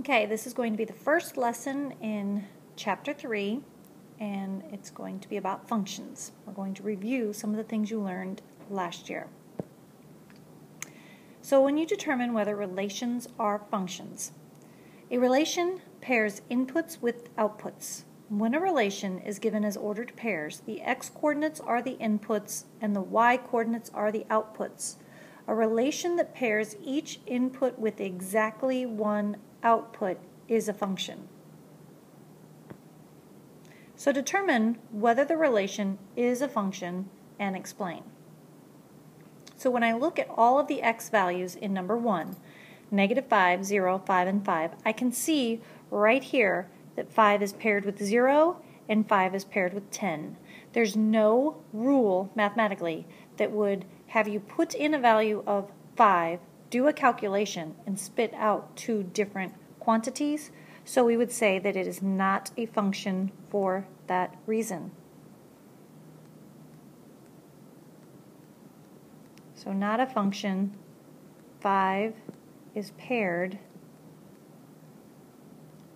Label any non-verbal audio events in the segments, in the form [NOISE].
Okay, this is going to be the first lesson in chapter 3, and it's going to be about functions. We're going to review some of the things you learned last year. So when you determine whether relations are functions, a relation pairs inputs with outputs. When a relation is given as ordered pairs, the x-coordinates are the inputs and the y-coordinates are the outputs. A relation that pairs each input with exactly one output is a function. So determine whether the relation is a function and explain. So when I look at all of the x values in number 1, negative 5, 0, 5, and 5, I can see right here that 5 is paired with 0 and 5 is paired with 10. There's no rule mathematically that would have you put in a value of 5, do a calculation, and spit out two different quantities. So we would say that it is not a function for that reason. So not a function. 5 is paired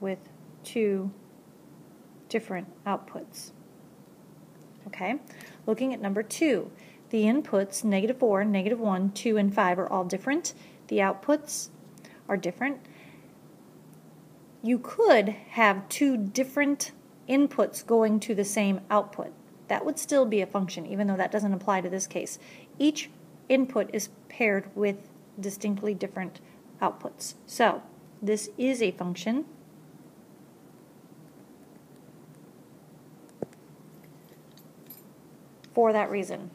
with two different outputs. Okay, looking at number 2. The inputs, negative 4, negative 1, 2, and 5 are all different. The outputs are different. You could have two different inputs going to the same output. That would still be a function, even though that doesn't apply to this case. Each input is paired with distinctly different outputs. So, this is a function. For that reason.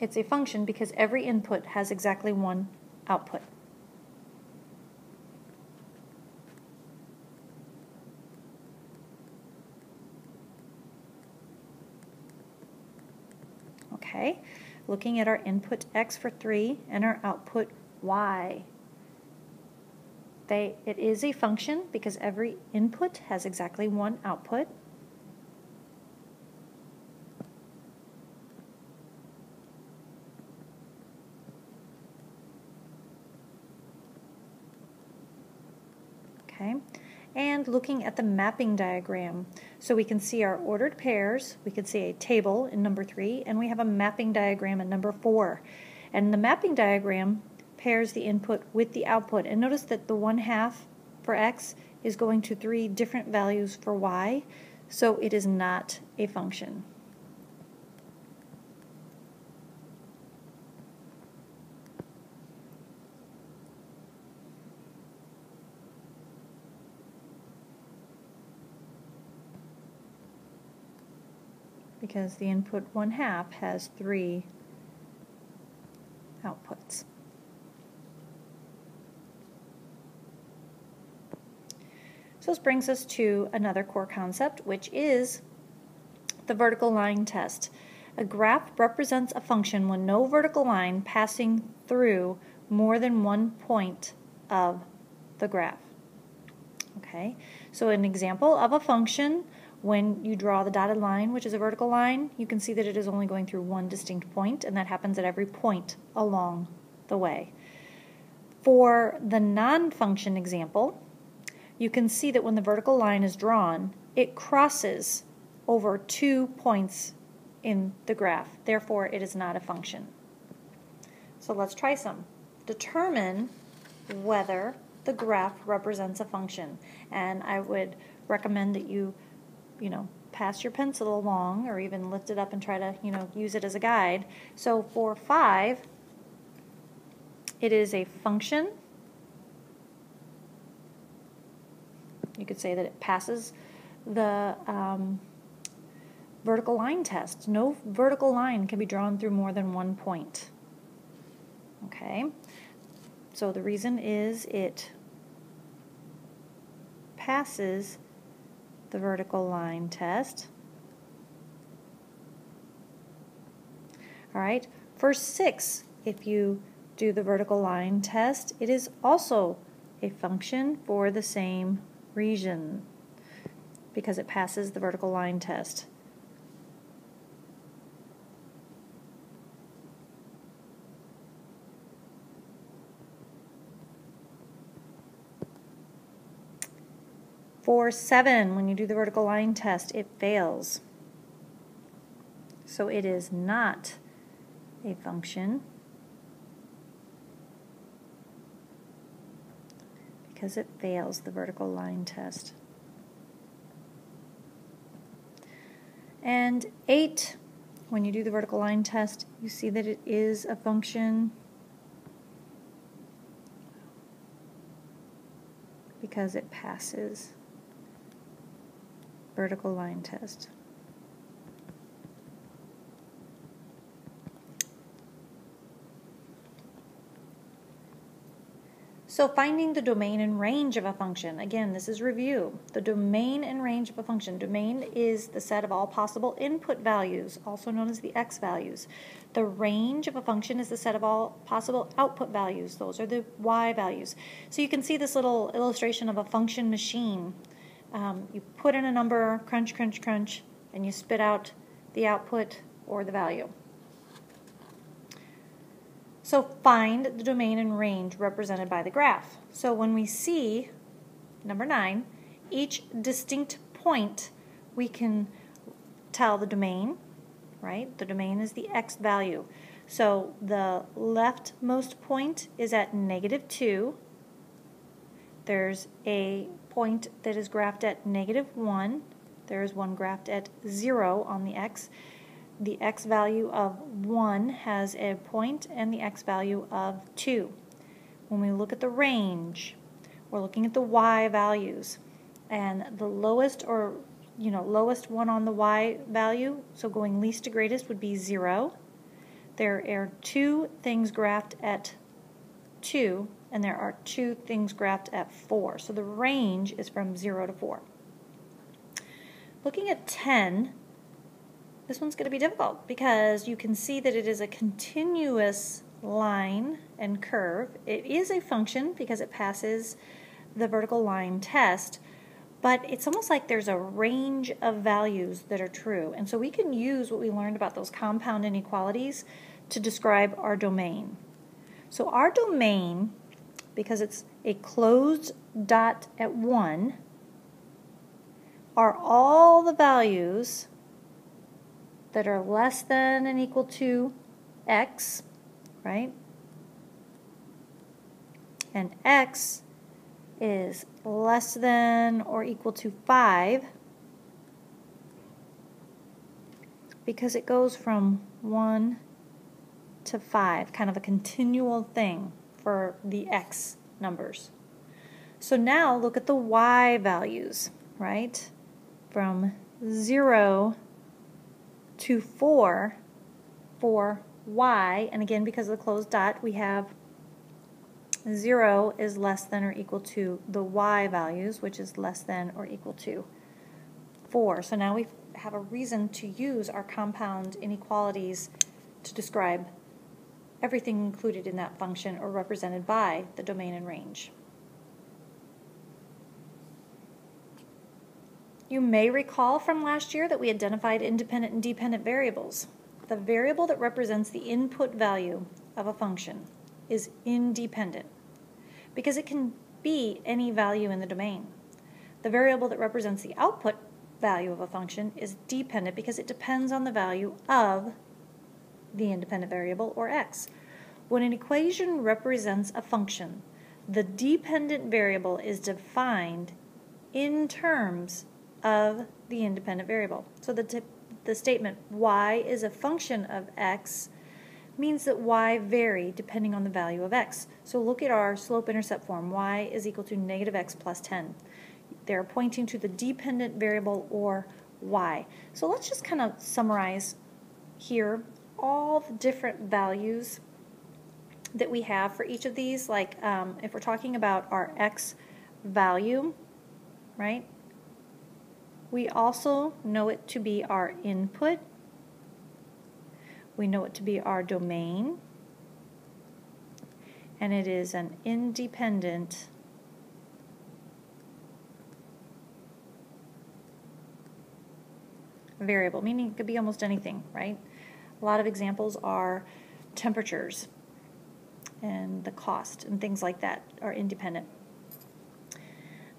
It's a function because every input has exactly one output. Okay, looking at our input x for 3 and our output y. They, it is a function because every input has exactly one output. Okay, and looking at the mapping diagram. So we can see our ordered pairs, we can see a table in number 3, and we have a mapping diagram in number 4. And the mapping diagram pairs the input with the output. And notice that the 1 half for x is going to three different values for y, so it is not a function. Because the input one half has three outputs. So this brings us to another core concept, which is the vertical line test. A graph represents a function when no vertical line passing through more than one point of the graph. Okay, so an example of a function when you draw the dotted line, which is a vertical line, you can see that it is only going through one distinct point, and that happens at every point along the way. For the non-function example, you can see that when the vertical line is drawn, it crosses over two points in the graph. Therefore, it is not a function. So let's try some. Determine whether the graph represents a function. And I would recommend that you you know, pass your pencil along or even lift it up and try to, you know, use it as a guide. So for 5, it is a function. You could say that it passes the um, vertical line test. No vertical line can be drawn through more than one point. Okay, so the reason is it passes the vertical line test. All right, for 6, if you do the vertical line test, it is also a function for the same region because it passes the vertical line test. 4, 7, when you do the vertical line test, it fails. So it is not a function because it fails the vertical line test. And 8, when you do the vertical line test, you see that it is a function because it passes vertical line test. So finding the domain and range of a function. Again, this is review. The domain and range of a function. Domain is the set of all possible input values, also known as the x values. The range of a function is the set of all possible output values. Those are the y values. So you can see this little illustration of a function machine. Um, you put in a number, crunch, crunch, crunch, and you spit out the output or the value. So find the domain and range represented by the graph. So when we see number 9, each distinct point, we can tell the domain, right? The domain is the x value. So the leftmost point is at negative 2. There's a point that is graphed at negative 1. There's one graphed at 0 on the x the x value of 1 has a point and the x value of 2. When we look at the range, we're looking at the y values. And the lowest or you know, lowest one on the y value, so going least to greatest would be 0. There are two things graphed at 2, and there are two things graphed at 4. So the range is from 0 to 4. Looking at 10, this one's going to be difficult because you can see that it is a continuous line and curve. It is a function because it passes the vertical line test, but it's almost like there's a range of values that are true. And so we can use what we learned about those compound inequalities to describe our domain. So our domain, because it's a closed dot at 1, are all the values that are less than and equal to x, right? And x is less than or equal to 5 because it goes from 1 to 5, kind of a continual thing for the x numbers. So now look at the y values, right? From 0 to 4 for y, and again because of the closed dot we have 0 is less than or equal to the y values, which is less than or equal to 4. So now we have a reason to use our compound inequalities to describe everything included in that function or represented by the domain and range. You may recall from last year that we identified independent and dependent variables. The variable that represents the input value of a function is independent because it can be any value in the domain. The variable that represents the output value of a function is dependent because it depends on the value of the independent variable, or x. When an equation represents a function, the dependent variable is defined in terms of the independent variable. So the, the statement y is a function of x means that y vary depending on the value of x. So look at our slope-intercept form. y is equal to negative x plus 10. They're pointing to the dependent variable or y. So let's just kind of summarize here all the different values that we have for each of these. Like um, if we're talking about our x value, right? We also know it to be our input. We know it to be our domain. And it is an independent variable, meaning it could be almost anything, right? A lot of examples are temperatures and the cost and things like that are independent.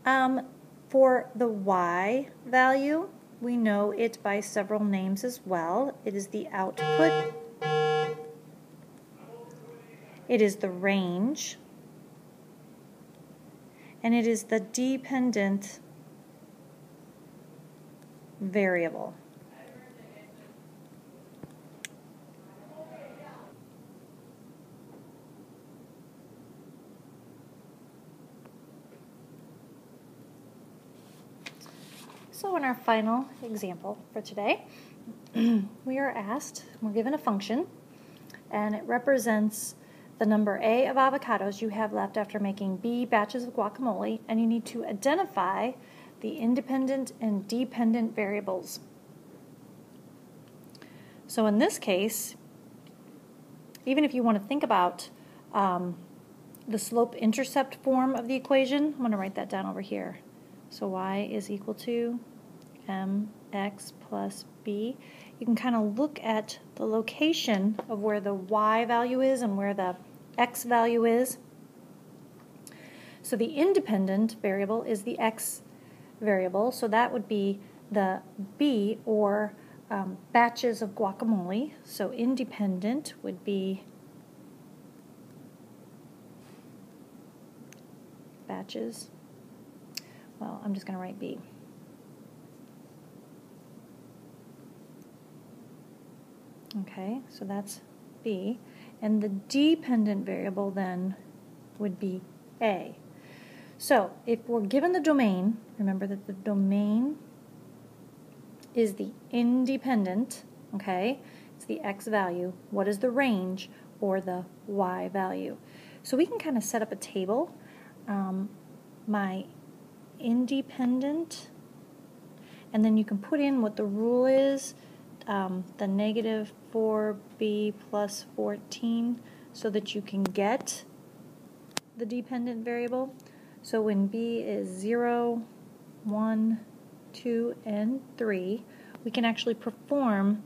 Um, For the y value, we know it by several names as well. It is the output, it is the range, and it is the dependent variable. So in our final example for today, [CLEARS THROAT] we are asked, we're given a function, and it represents the number A of avocados you have left after making B batches of guacamole, and you need to identify the independent and dependent variables. So in this case, even if you want to think about um, the slope-intercept form of the equation, I'm going to write that down over here. So y is equal to mx plus b. You can kind of look at the location of where the y value is and where the x value is. So the independent variable is the x variable, so that would be the b or um, batches of guacamole. So independent would be batches. Well, I'm just going to write b. Okay, so that's B. And the dependent variable then would be A. So if we're given the domain, remember that the domain is the independent, okay? It's the x value. What is the range or the y value? So we can kind of set up a table. Um, my independent, and then you can put in what the rule is um, the negative 4b plus 14 so that you can get the dependent variable. So when b is 0, 1, 2, and 3, we can actually perform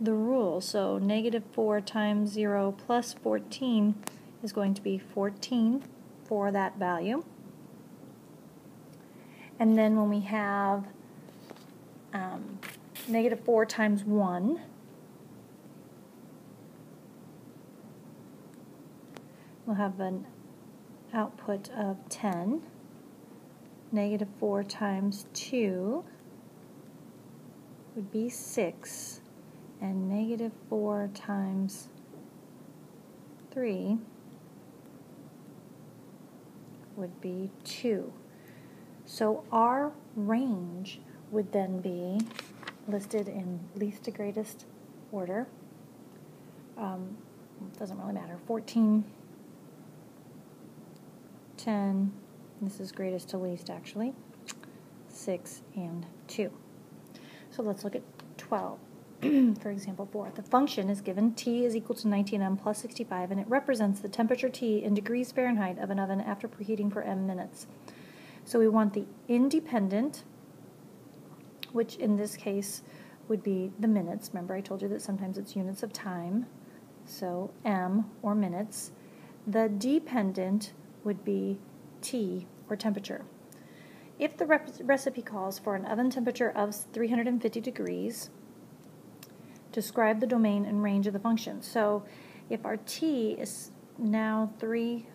the rule. So negative 4 times 0 plus 14 is going to be 14 for that value. And then when we have um, negative 4 times 1. We'll have an output of 10. Negative 4 times 2 would be 6. And negative 4 times 3 would be 2. So our range would then be listed in least to greatest order. Um, doesn't really matter. 14, 10, this is greatest to least actually, 6, and 2. So let's look at 12. [CLEARS THROAT] For example, 4. The function is given T is equal to 19m plus 65, and it represents the temperature T in degrees Fahrenheit of an oven after preheating for m minutes. So we want the independent which in this case would be the minutes. Remember, I told you that sometimes it's units of time, so M or minutes. The dependent would be T or temperature. If the recipe calls for an oven temperature of 350 degrees, describe the domain and range of the function. So if our T is now 350,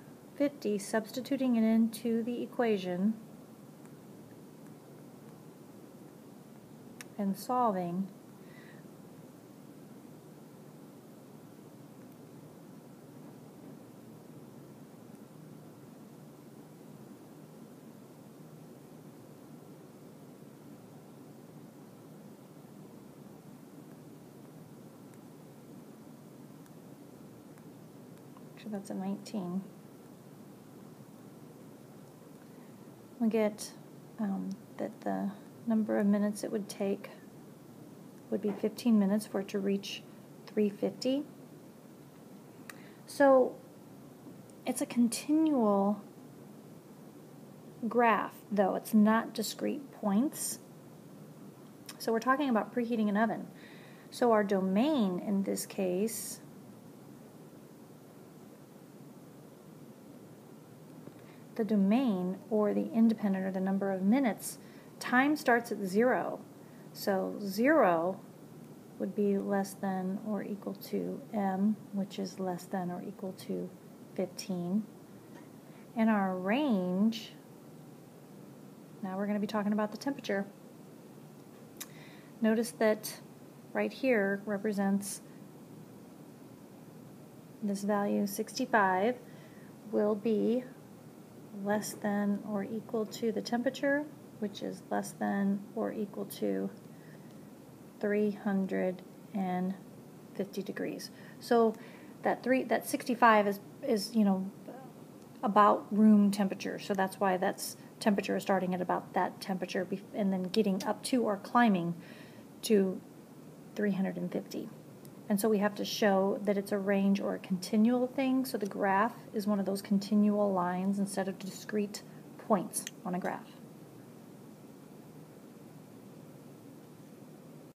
substituting it into the equation, and solving that's a 19. We get um, that the number of minutes it would take would be 15 minutes for it to reach 350. So it's a continual graph, though. It's not discrete points. So we're talking about preheating an oven. So our domain in this case the domain or the independent or the number of minutes, time starts at zero. So zero would be less than or equal to m, which is less than or equal to 15. And our range, now we're going to be talking about the temperature. Notice that right here represents this value 65 will be less than or equal to the temperature, which is less than or equal to 350 degrees. So that three that 65 is is you know about room temperature. So that's why that's temperature is starting at about that temperature and then getting up to or climbing to 350. And so we have to show that it's a range or a continual thing. So the graph is one of those continual lines instead of discrete points on a graph.